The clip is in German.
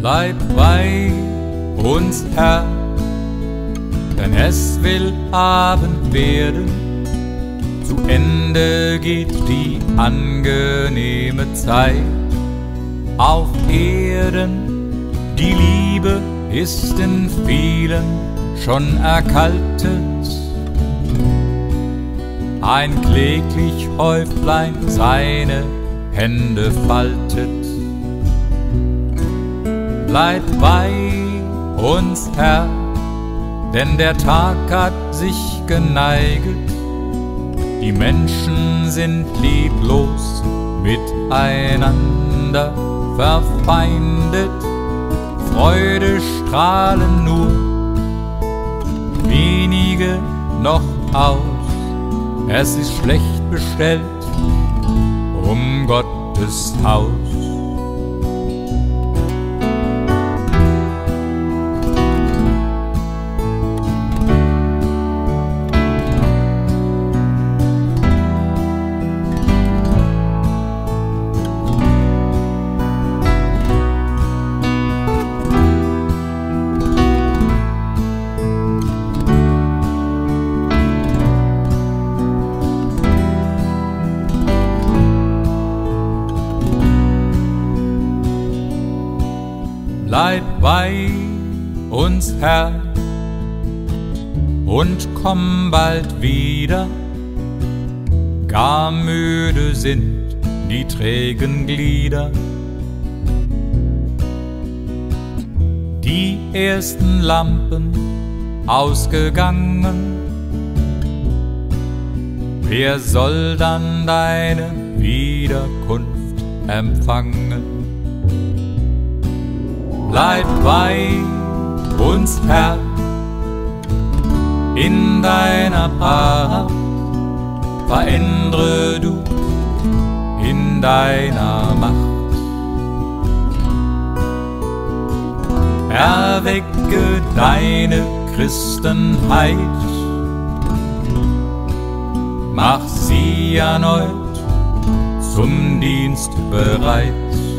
Bleib bei uns, Herr, denn es will Abend werden. Zu Ende geht die angenehme Zeit auf Erden. Die Liebe ist in vielen schon erkaltet. Ein kläglich Häuflein seine Hände faltet. Bleib bei uns, Herr, denn der Tag hat sich geneiget. Die Menschen sind lieblos miteinander verfeindet. Freude strahlen nur wenige noch aus. Es ist schlecht bestellt um Gottes Haus. Bleib bei uns, Herr, und komm bald wieder. Gar müde sind die trägen Glieder. Die ersten Lampen ausgegangen. Wer soll dann deine Wiederkunft empfangen? Bleib bei uns, Herr, in deiner Pracht, verändere du in deiner Macht. Erwecke deine Christenheit, mach sie erneut zum Dienst bereit.